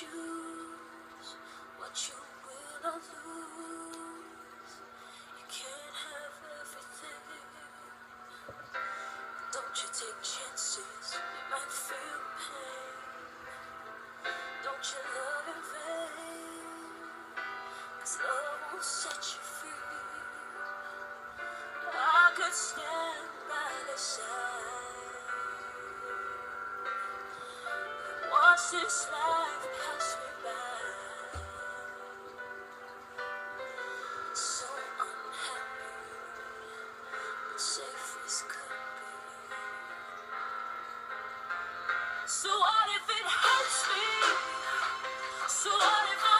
choose what you will not lose. You can't have everything. Don't you take chances, you might feel pain. Don't you love in vain, 'cause love won't set you free. I could stand by the side watch this life. So what if it hurts me? So what if I